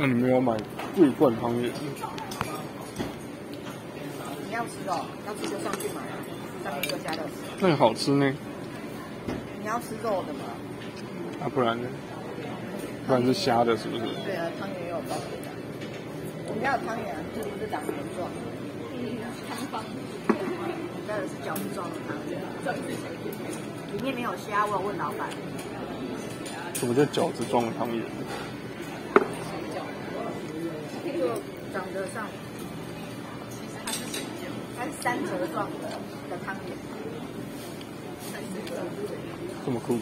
那你没有买桂冠汤圆？你要吃哦，要吃就上去买啊，上面有加乐。那个好吃呢？你要吃肉的吗？啊，不然呢？不然是虾的，是不是？对啊，汤圆也有包的。我们家有汤圆啊，就是不是长圆状。汤方，我家的是饺子状的汤圆，里面没有虾。我有问老板，什么叫饺子状的汤圆？就长得像，它是水饺，它是三折状的的汤圆。这么酷？